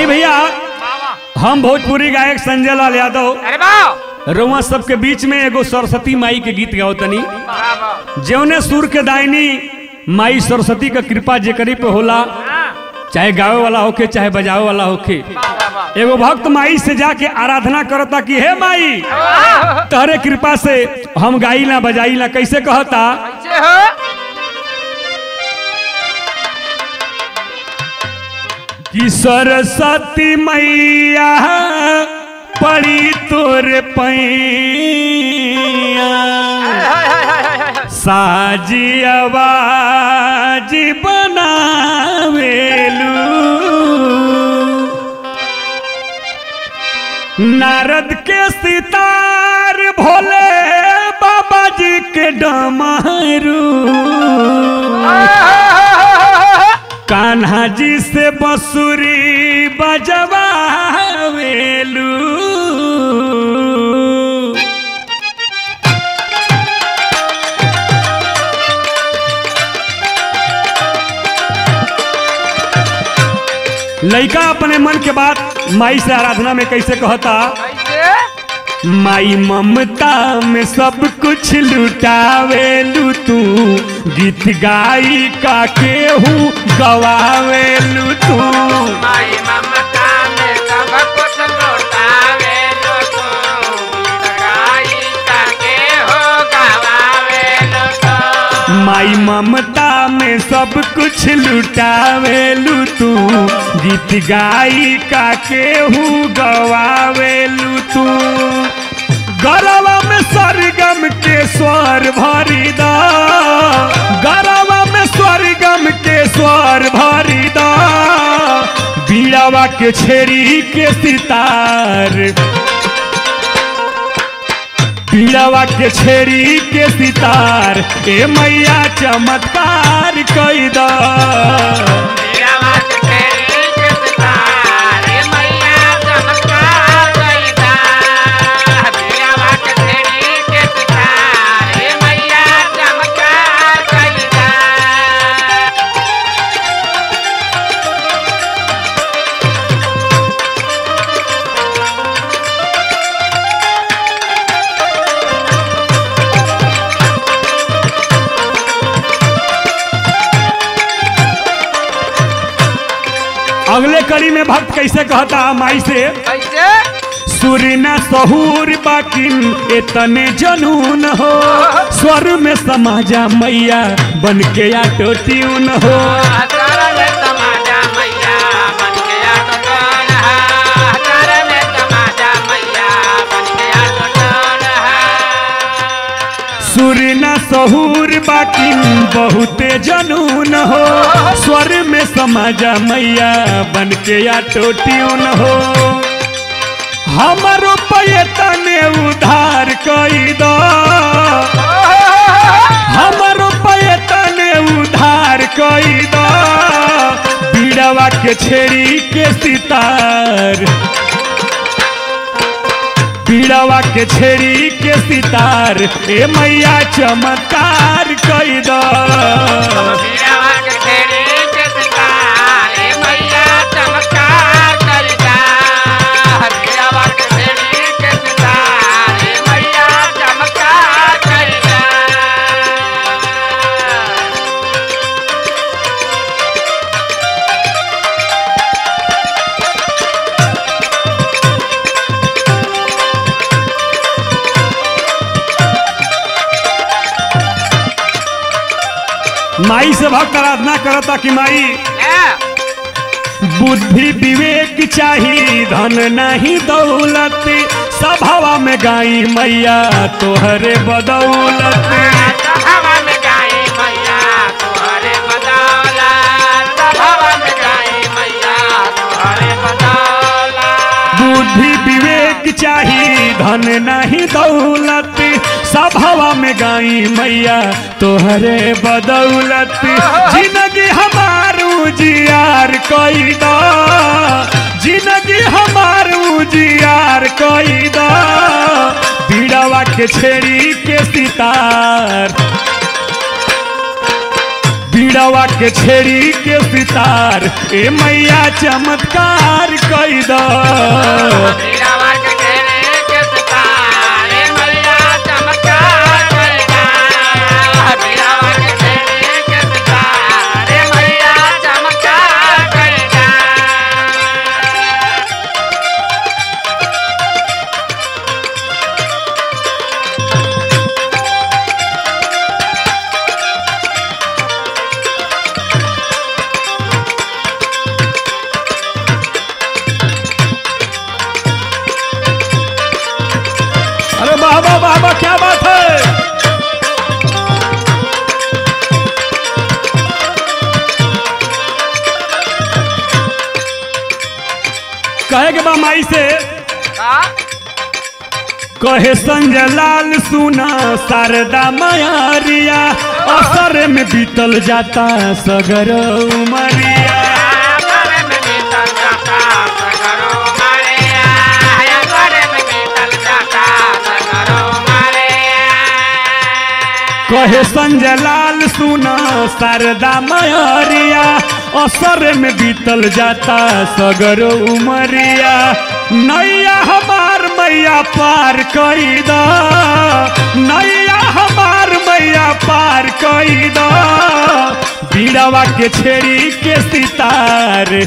आई भैया हम भोजपुरी गायक संजय लाल यादव रउआ सबके बीच में एगो सरस्वती माई के गीत गाओ तनी। जौने सुर के दायनी माई सरस्वती का कृपा जेकरी पे होला चाहे गावे वाला होके चाहे बजावे वाला होके। एगो भक्त माई से जाके आराधना करता कि हे माई तहरे कृपा से हम गाई ना बजाई ना कैसे कहता? कि सरस्वती मैया पड़ी तोर पैया। साजी आवाज़ बनावेलू। नारद के सितार भोले बाबा जी के डमरू। कान्हा जी से बंसुरी बजवावेलू। लड़का अपने मन के बात माई से आराधना में कैसे कहता? माई ममता में सब कुछ लुटावेलू तू। गीत गाई का केहू गवावेलू तू। माई ममता में सब कुछ लौटावे लो तू। गाई ताके हो गवावे तू। माई ममता में सब कुछ लुटावेलू तू। गीत गाई का केहू गवावेलू तू। गरवा में सरगम के स्वर भरी बीड़ावा के छेड़ी के सितार। पीड़ावा के छेड़ी के सितार। ए मैया चमत्कार कैदा कड़ी में भक्त कैसे कहता माई से? कैसे? सुरना सहूर बाकिन इतने जनून हो। स्वर में समाजा मैया बन के आटो ट्यून तो कौन है। सुरना सहूर बाकिन बहुते जनून हो। स्वर में समाजा मैया बन के या ट्यून हो। हमारो पैतने उधार कई दो। हमारो पैतने उधार कई दो। बीड़वा के छेड़ी के सितार। बीड़वा के छेड़ी के सितार। ए मैया चमत्कार। कई माई से भक्त आराधना करता कि माई बुद्धि विवेक चाही धन नहीं दौलत। सभावा में गाई मैया तोहरे बदौलत। हवा में गाई मैया तुम्हारे बदौला हवा में गाई मैया तुम्हारे बदौला बुद्धि विवेक चाहिए धन नहीं दौलत। सभावा में गाई मैया तोहरे बदौलत। ज़िंदगी हमारू जियार कोई दो। ज़िंदगी हमारू जियार कोई दो। बीड़वा के छेड़ी के सितार। बीड़वा के छेड़ी के सितार। ए मैया चमत्कार कई द। बाबा क्या बात है? कहे के बा माई से हाँ? कहे संजय लाल सुना शारदा मायारिया असर में बीतल जाता सगर उमरिया। कहे संजय लाल सुना, शारदा मायारिया असर में बीतल जाता सगर उमरिया। नैया हमार मैया पार कई द नैया हमार मैया पार कई द बीड़वा के छेड़ी के सितार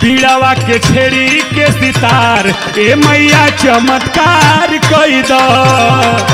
पीड़ावा के छेड़ी के सितार, ए मैया चमत्कार कई द मैया